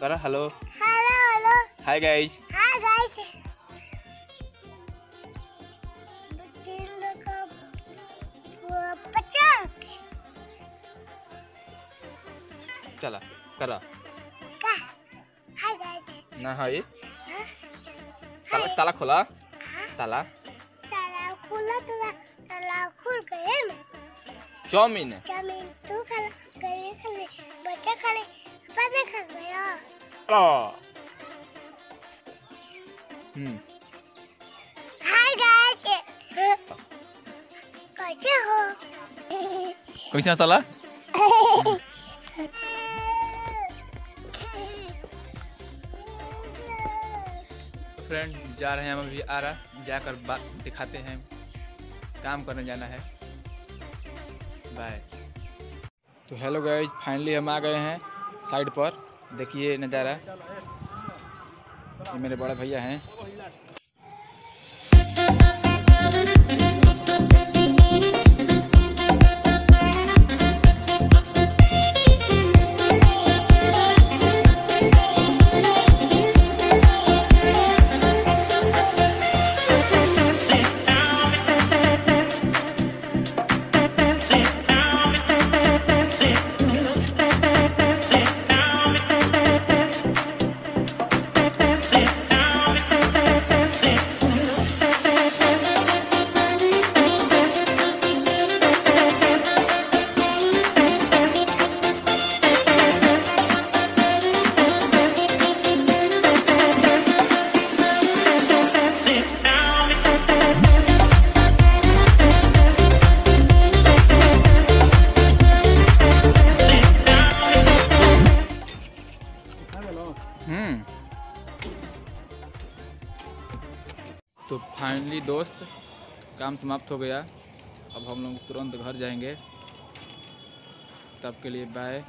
करा hello hello hello hi guys hi guys तीन लोग का वो बच्चा चला करा का हाय गाइस ना हाय ताला ताला खोला ताला ताला खुला ताला ताला खुल गए ना चाउमीन चाउमीन तू खा गए खाले बच्चा खाले पापा खा गया आ। हम्म। हाय गाइस कैसे हो? कैसा साला फ्रेंड जा रहे हैं हम अभी आ रहा जाकर बात दिखाते हैं। काम करने जाना है। बाय तो हेलो गाइज़ फाइनली हम आ गए हैं साइड पर। देखिए नज़ारा। ये मेरे बड़े भैया हैं। तो फाइनली दोस्त, काम समाप्त हो गया। अब हम लोग तुरंत घर जाएँगे। तब के लिए बाय